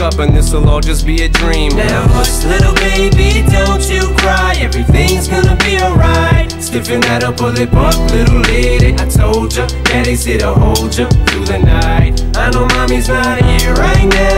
wake up and this'll all just be a dream. Now hush, little baby, don't you cry. Everything's gonna be alright. Stiffen that up, pull it up, little lady. I told ya, daddy's here to hold ya through the night. I know mommy's not here right now.